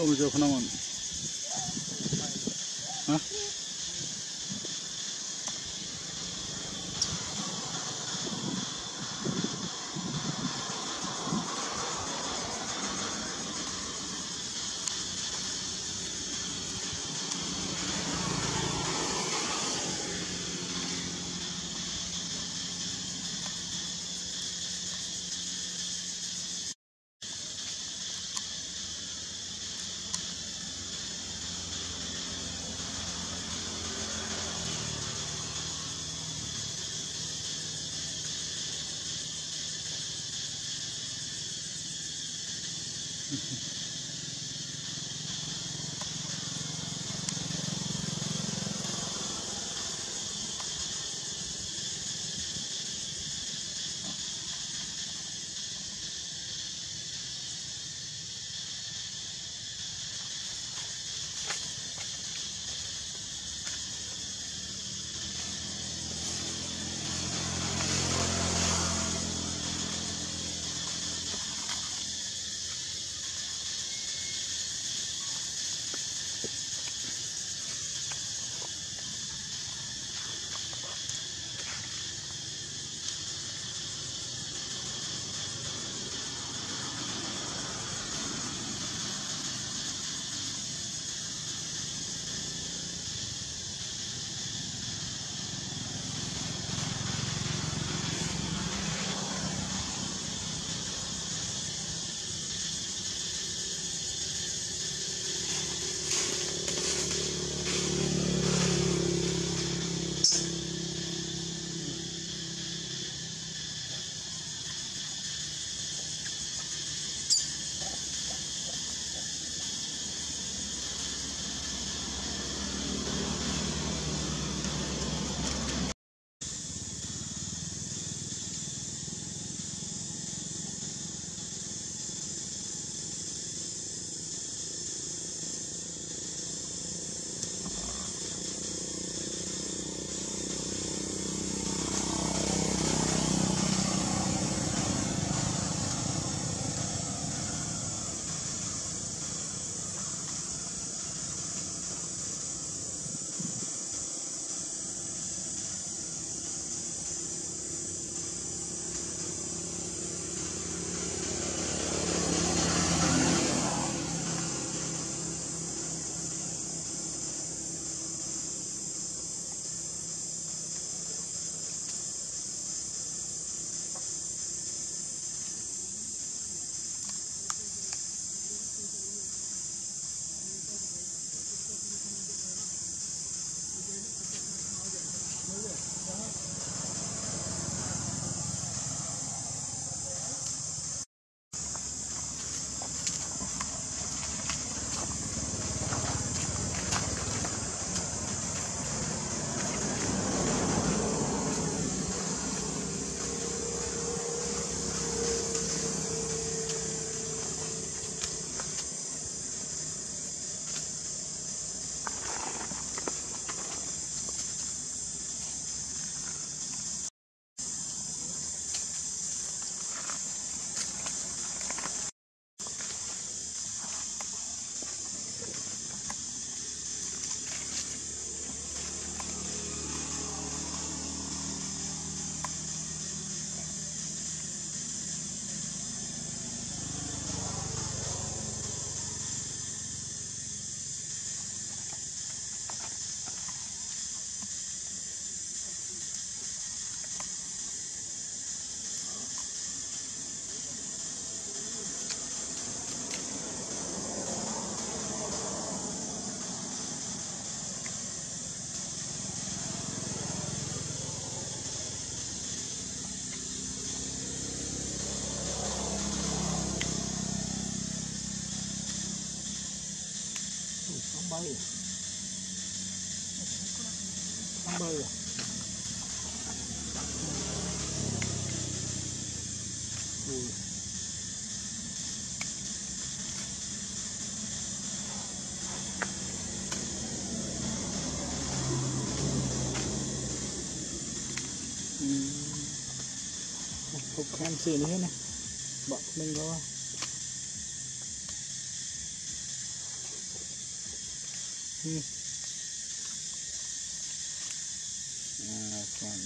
কমে যখন আমার Bay à? Đang bay à? Ui. Ừm. Phục em xì nữa nè Bọn mình có Hmm. Nah, kan,